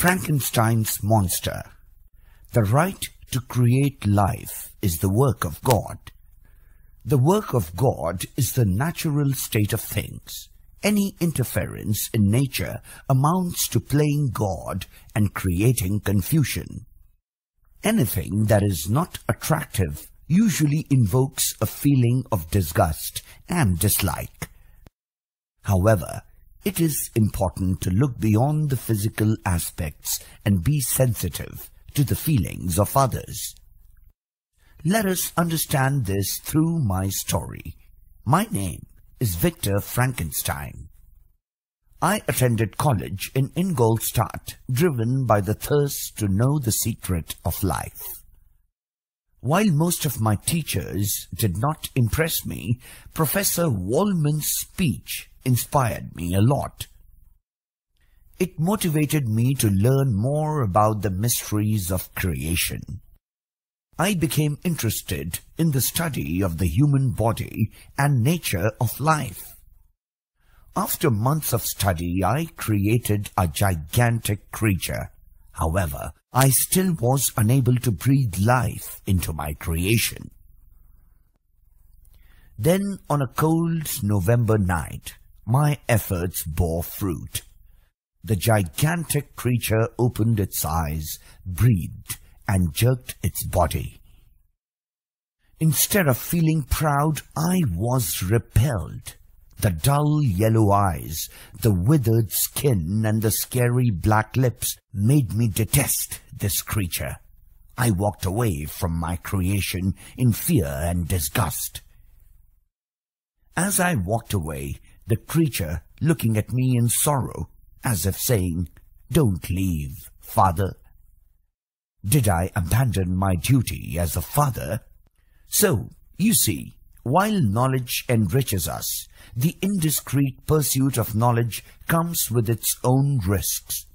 Frankenstein's monster. The right to create life is the work of God. The work of God is the natural state of things. Any interference in nature amounts to playing God and creating confusion. Anything that is not attractive usually invokes a feeling of disgust and dislike. However, it is important to look beyond the physical aspects and be sensitive to the feelings of others. Let us understand this through my story. My name is Victor Frankenstein. I attended college in Ingolstadt, driven by the thirst to know the secret of life. While most of my teachers did not impress me, Professor Waldman's speech inspired me a lot. It motivated me to learn more about the mysteries of creation. I became interested in the study of the human body and nature of life. After months of study, I created a gigantic creature. However, I still was unable to breathe life into my creation. Then, on a cold November night, my efforts bore fruit. The gigantic creature opened its eyes, breathed, and jerked its body. Instead of feeling proud, I was repelled. The dull yellow eyes, the withered skin, and the scary black lips made me detest this creature. I walked away from my creation in fear and disgust. As I walked away, the creature looking at me in sorrow, as if saying, Don't leave, father. Did I abandon my duty as a father? So, you see, while knowledge enriches us, the indiscreet pursuit of knowledge comes with its own risks.